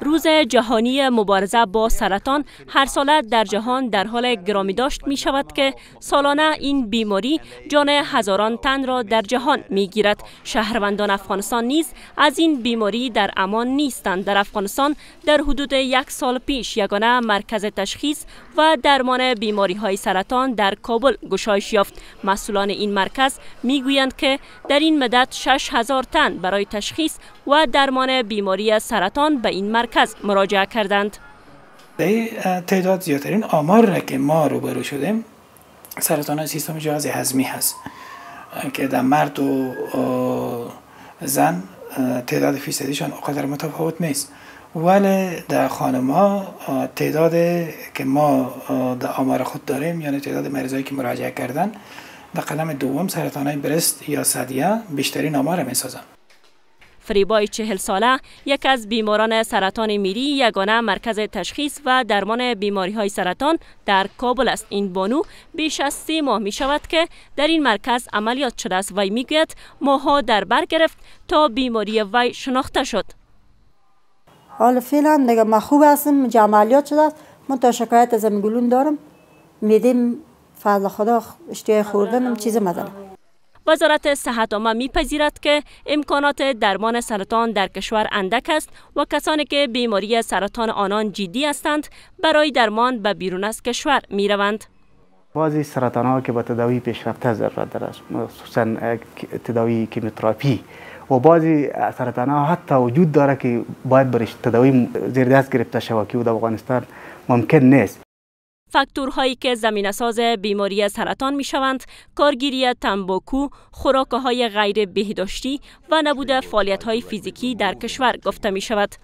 روز جهانی مبارزه با سرطان هر ساله در جهان در حال گرامی داشت می شود که سالانه این بیماری جان هزاران تن را در جهان می گیرد. شهروندان افغانستان نیز از این بیماری در امان نیستند. در افغانستان در حدود یک سال پیش یگانه مرکز تشخیص و درمان بیماری های سرطان در کابل گشایش یافت. مسئولان این مرکز می گویند که در این مدت 6000 تن برای تشخیص و درمان بیماری سرطان به این مرکز مراجعه کردند. تعداد زیادترین آمار را که ما روبرو شدیم سرطان سیستم جهاز هضمی هست که در مرد و زن تعداد فیصدیشان قدر متفاوت نیست ولی در خانم ها تعداد که ما در آمار خود داریم یعنی تعداد مریضایی که مراجعه کردن در قدم دوم سرطان برست یا صدیه بیشترین آمار می سازن. فریبای چهل ساله یک از بیماران سرطان میری یگانه مرکز تشخیص و درمان بیماری های سرطان در کابل است. این بانو بیش از سی ماه می شود که در این مرکز عملیات شده است. وی می‌گوید ماها در بر گرفت تا بیماری وی شناخته شد. حال فعلا دیگه ما خوب هستم عملیات شده است. من تا شکایت از گلون دارم. میدیم فضل خدا اشتیای خوردن چیز مدن وزارت صحت عامه میپذیرد که امکانات درمان سرطان در کشور اندک است و کسانی که بیماری سرطان آنان جدی هستند برای درمان به بیرون از کشور می روند. بعضی سرطان ها که با تداوی پیشرفته ضرورت دارد خصوصا تداوی کیموتراپی و بعضی سرطان ها حتی وجود داره که باید برش تداوی زیر دست گرفته شود که در افغانستان ممکن نیست فاکتورهایی که زمین ساز بیماری سرطان می شوند کارگیری تنباکو، خوراک های غیر بهداشتی و نبود فعالیت های فیزیکی در کشور گفته می شود.